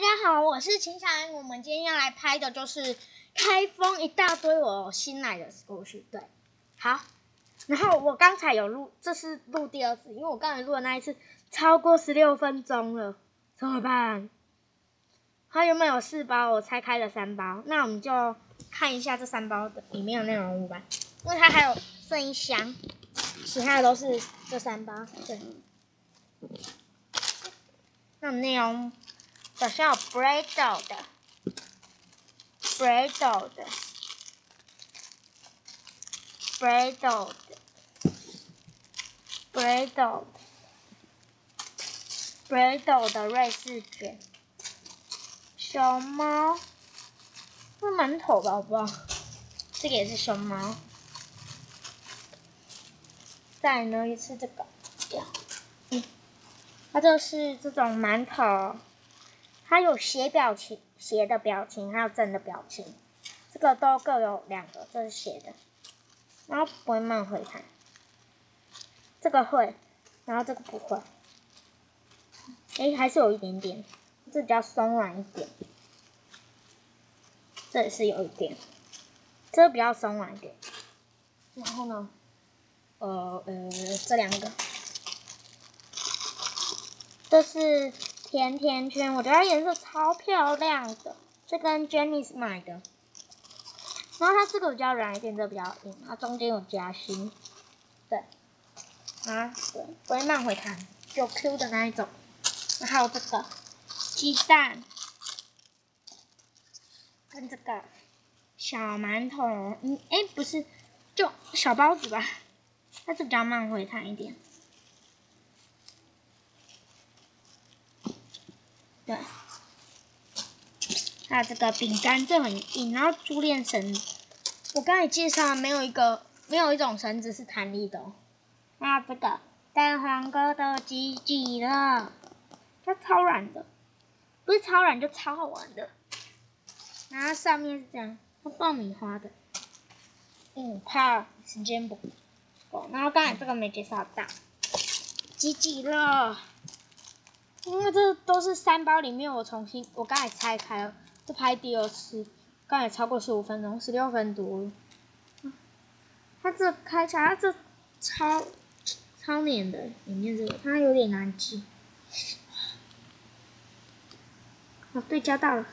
大家好，我是秦小英。我们今天要来拍的就是开封一大堆我新来的故事。对，好。然后我刚才有录，这是录第二次，因为我刚才录的那一次超过十六分钟了，怎么办？它原本有四包，我拆开了三包，那我们就看一下这三包的里面的内容物吧。因为它还有剩一箱，其他的都是这三包。对，那内容。首先有 Bradle 的，Bradle 的，Bradle 的，Bradle Bradle 的。瑞士卷，熊猫，是馒头吧？我不知道，这个也是熊猫。再呢一次这个，它就是这种馒头。它有斜表情、斜的表情，还有正的表情，这个都各有两个，这是斜的，然后不会慢回弹，这个会，然后这个不会，哎，还是有一点点，这比较松软一点，这也是有一点，这比较松软一点，然后呢，呃呃，这两个，这是。甜甜圈，我觉得它颜色超漂亮的，是跟 Jenny 买的。然后它这个比较软一点，这个比较硬，它中间有夹心，对，啊，对，不会慢回弹，有 Q 的那一种。还有这个鸡蛋，跟这个小馒头，嗯，哎，不是，就小包子吧，它是比较慢回弹一点。对，还有这个饼干，这很硬。然后珠链绳，我刚才介绍没有一个，没有一种绳子是弹力的。那这个蛋黄哥都挤挤了，它超软的，不是超软就超好玩的。然后上面是这样，它爆米花的。嗯，怕时间不够。然后刚才这个没介绍到，挤挤了。因为这都是三包里面，我重新我刚才拆开了，这拍第二次，刚才超过十五分钟，十六分多。它这开起来，这超超黏的，里面这个它有点难记。哦，对焦到了，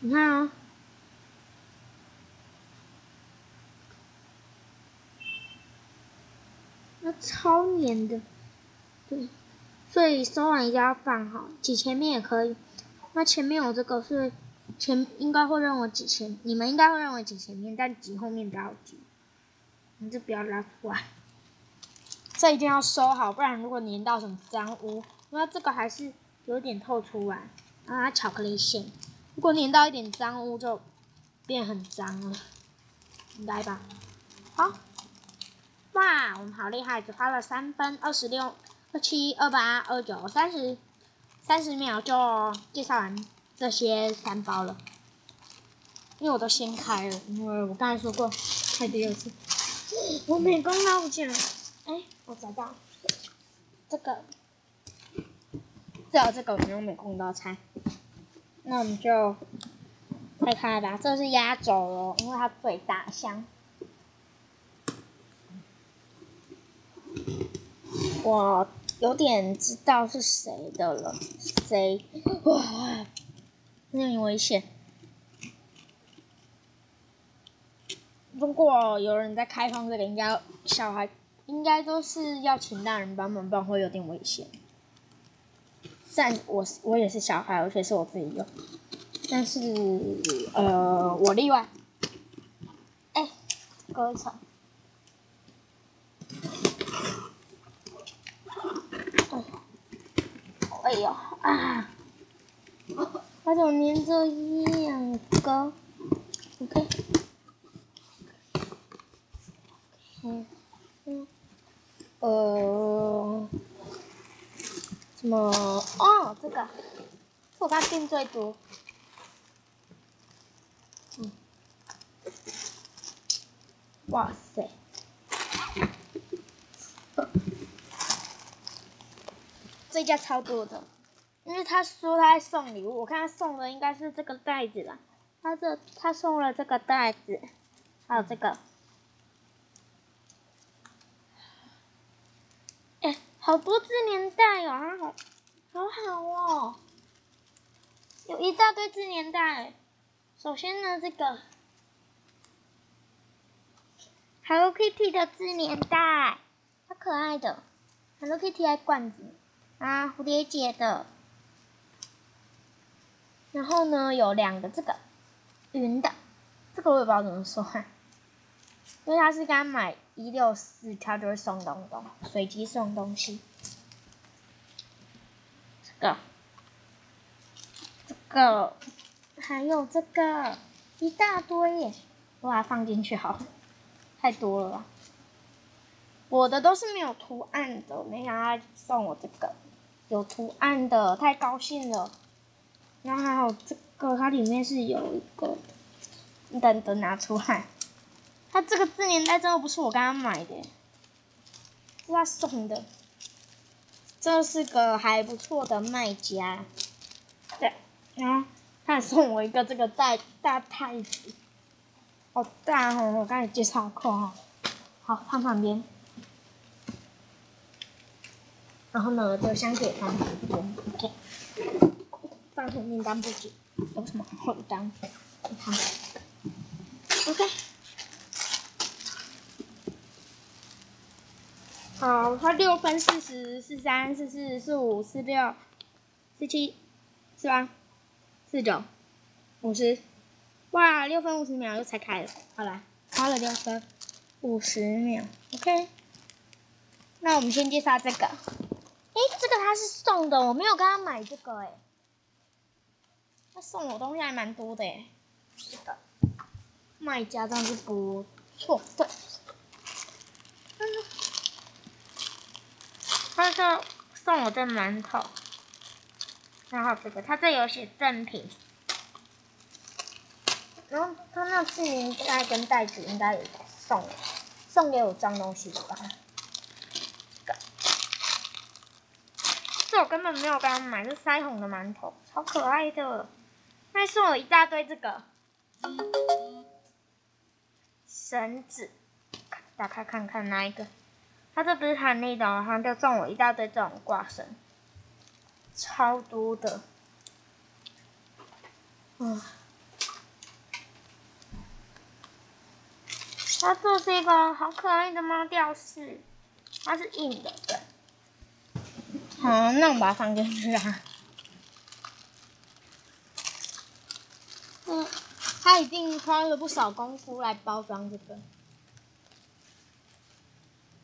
你看哦，那超黏的，对。所以收完一定要放好，挤前面也可以。那前面有这个，是前应该会认为挤前，你们应该会认为挤前面，但挤后面不要挤，你就不要拉出来。这一定要收好，不然如果粘到什么脏污，那这个还是有点透出来啊，巧克力馅，如果粘到一点脏污就变很脏了。来吧，好，哇，我们好厉害，只花了三分二十六。二七二八二九三十，三十秒就介绍完这些三包了。因为我都先开了，因为我刚才说过开第二次。我没功劳奖，哎，我找到这个，只有这个没有美工刀拆。那我们就拆开吧，这是压轴哦，因为它最大箱。我。有点知道是谁的了，谁？哇，有点危险。如果有人在开放这个，应该小孩应该都是要请大人帮忙，不然会有点危险。但我我也是小孩，而且是我自己用，但是呃，我例外。哎，割一层。哎呦啊！它怎么粘这样高？OK。嗯嗯呃，什么？哦，这个我刚订最多。嗯。哇塞！这家超多的，因为他说他在送礼物，我看他送的应该是这个袋子啦。他这他送了这个袋子，还有这个。哎，好多字年代哦，好，好好哦，有一大堆字年代。首先呢，这个 Hello Kitty 的字年代，好可爱的 Hello Kitty 爱罐子啊，蝴蝶结的。然后呢，有两个这个云的，这个我也不知道怎么说，因为他是刚买一六四，他就会送东东，随机送东西。这个，这个，还有这个，一大堆耶，我把它放进去好，太多了吧。我的都是没有图案的，没想到送我这个有图案的，太高兴了。然后还有这个，它里面是有一个，等等拿出来。它这个字年代真的不是我刚刚买的，是他送的。这是个还不错的卖家，对。然后他还送我一个这个大大太子，好大哦！我刚才介绍过哈。好，放旁边。然后呢，就相给放旁边，OK。放成名单不止，有什么后单？你看，OK。好，它六分四十四三四四四五四六四七四八四九五十，哇，六分五十秒又才开了，好了，花了六分五十秒，OK。那我们先介绍这个，这个他是送的，我没有跟他买这个，诶。他送我东西还蛮多的耶，这个卖家真是不错，对。他说送我这馒头，然后这个他这有写赠品，然后他那字名袋跟袋子应该有送，送给我脏东西的吧？我根本没有刚刚买，是腮红的馒头，超可爱的。他送我一大堆这个绳子，打开看看哪一个？他这不是他那种，他就送我一大堆这种挂绳，超多的。嗯，它这是一个好可爱的猫吊饰，它是硬的，对。好，那我们把它放进去啊。嗯他一定花了不少功夫来包装这个，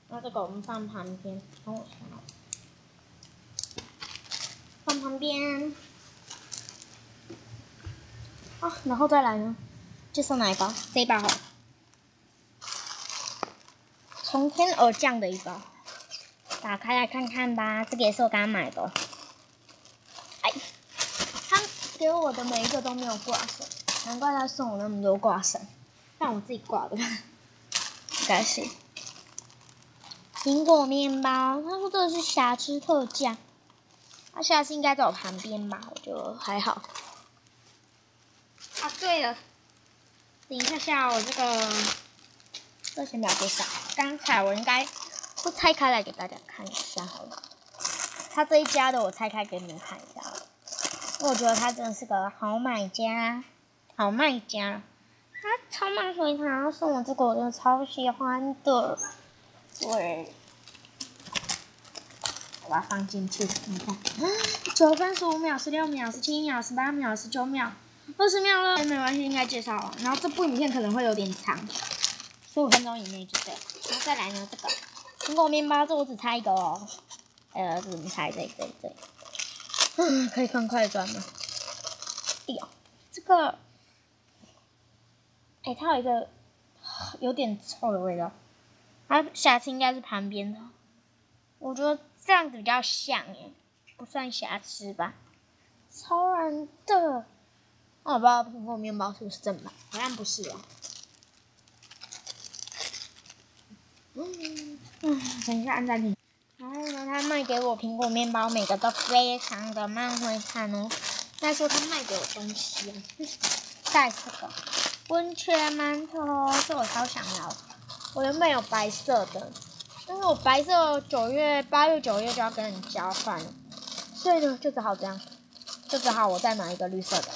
那这个我们放旁边，放旁边。啊，然后再来呢？这是哪一包？这一包，从天而降的一包，打开来看看吧。这个也是我刚刚买的。哎，他给我的每一个都没有挂绳。难怪他送我那么多挂绳，但我自己挂的，应该是苹果面包。他说这个是瑕疵特价，他瑕疵应该在我旁边吧？我觉得还好。啊，对了，等一下下我这个，这先不要介绍。刚才我应该不拆开来给大家看一下好了。他这一家的我拆开给你们看一下，我觉得他真的是个好买家。好卖家，他超慢回他送我这个，我真的超喜欢的。对，我把它放进去，你看，九分十五秒、十六秒、十七秒、十八秒、十九秒、二十秒了，没关系，应该介绍了。然后这部影片可能会有点长，十五分钟以内就对。然后再来呢，这个苹果面包，这我只拆一个哦。呃，怎么拆？对对对。嗯，可以放快砖吗？哎呦，这个。哎，它有一个有点臭的味道，它瑕疵应该是旁边的，我觉得这样子比较像哎，不算瑕疵吧，超软的，那我不知道苹果面包是不是正版，好像不是哦。嗯嗯，等一下按暂停，然后呢，他卖给我苹果面包，每个都非常的慢回看哦。再说他卖给我东西啊，带这个温泉馒头，是我超想要。我原本有白色的，但是我白色九月、八月、九月就要跟人交换，所以呢，就只好这样，就只好我再买一个绿色的。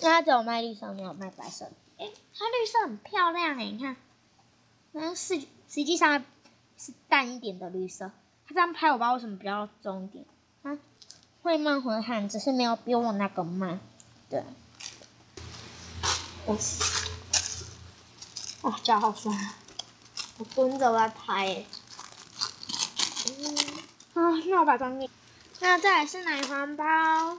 因为他只有卖绿色，没有卖白色的。诶，它绿色很漂亮诶，你看，那是实际上是淡一点的绿色。他这样拍，我不知道为什么比较重一点。啊，会慢回看，只是没有比我那个慢。对，我死，哇，脚好酸！我蹲着来拍。嗯，啊，那我把装进。那再来是奶黄包。啊，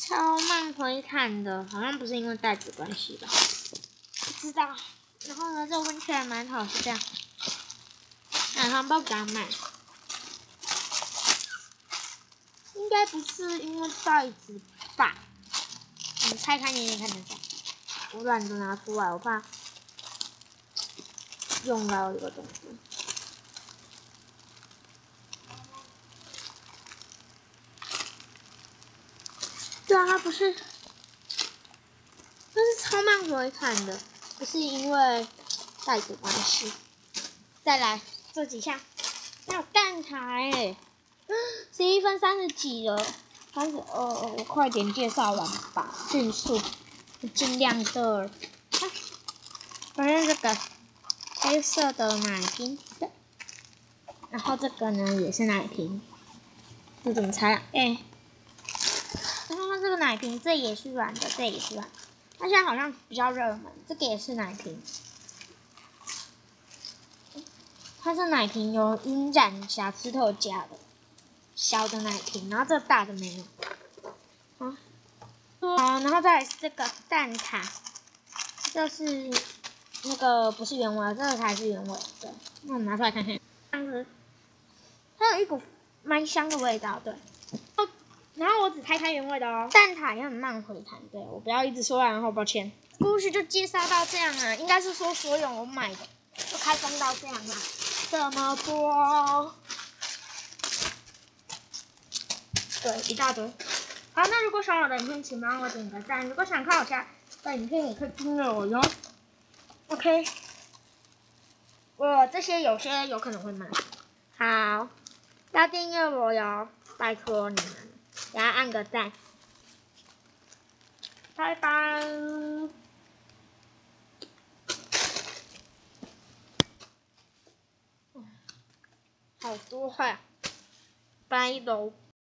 超慢回弹的，好像不是因为袋子关系吧？不知道。然后呢，这个温泉馒头是这样。奶糖包刚买，应该不是因为袋子吧？你拆开你也看得见，我懒得拿出来，我怕用到这个东西。对啊，它不是，这是超慢回看的，不是因为袋子关系。再来。做几下，还有蛋挞哎，十一分三十几了，三十二，我快点介绍完吧，迅速，尽量的。反正这个黑色的奶瓶，然后这个呢也是奶瓶，这怎么拆啊？哎，然后这个奶瓶，这也是软的，这也是软，它现在好像比较热门，这个也是奶瓶。它是奶瓶，有晕染瑕疵特价的小的奶瓶，然后这大的没有。好，好，然后再来是这个蛋挞，这是那个不是原味，这个才是原味。对，那我们拿出来看看，这样子，它有一股蛮香的味道，对。然后我只拆开原味的哦。蛋挞也很慢回弹，对我不要一直说完，然后抱歉。故事就介绍到这样啊，应该是说所有我买的就开封到这样了。这么多，对，一大堆。好，那如果喜欢我的影片，请帮我点个赞。如果想看我下的影片，也可以订阅我哟。OK，我这些有些有可能会买。好，要订阅我哟，拜托你们，大家按个赞。拜拜。好多话，拜喽。